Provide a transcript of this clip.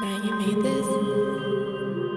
Now you made this?